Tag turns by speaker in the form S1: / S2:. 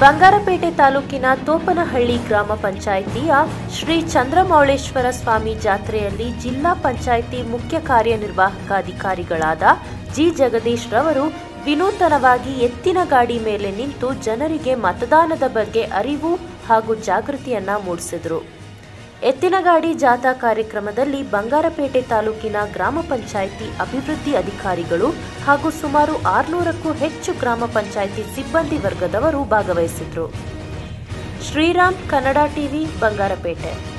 S1: ಬಂಗಾರಪೇಟೆ ತಾಲೂಕಿನ ತೋಪನಹಳ್ಳಿ ಗ್ರಾಮ ಪಂಚಾಯಿತಿಯ ಶ್ರೀ ಚಂದ್ರಮೌಳೇಶ್ವರ ಸ್ವಾಮಿ ಜಾತ್ರೆಯಲ್ಲಿ ಜಿಲ್ಲಾ ಪಂಚಾಯಿತಿ ಮುಖ್ಯ ಕಾರ್ಯನಿರ್ವಾಹಕ ಅಧಿಕಾರಿಗಳಾದ ಜಿ ಜಗದೀಶ್ ರವರು ವಿನೂತನವಾಗಿ ಎತ್ತಿನ ಗಾಡಿ ಮೇಲೆ ನಿಂತು ಜನರಿಗೆ ಮತದಾನದ ಬಗ್ಗೆ ಅರಿವು ಹಾಗೂ ಜಾಗೃತಿಯನ್ನ ಮೂಡಿಸಿದರು. ಎತ್ತಿನಗಾಡಿ ಜಾಥಾ ಕಾರ್ಯಕ್ರಮದಲ್ಲಿ ಬಂಗಾರಪೇಟೆ ತಾಲೂಕಿನ ಗ್ರಾಮ ಪಂಚಾಯಿತಿ ಅಭಿವೃದ್ಧಿ ಅಧಿಕಾರಿಗಳು ಹಾಗೂ ಸುಮಾರು ಆರುನೂರಕ್ಕೂ ಹೆಚ್ಚು ಗ್ರಾಮ ಪಂಚಾಯಿತಿ ಸಿಬ್ಬಂದಿ ವರ್ಗದವರು ಭಾಗವಹಿಸಿದರು. ಶ್ರೀರಾಮ್ ಕನ್ನಡ ಟಿವಿ, ಬಂಗಾರಪೇಟೆ.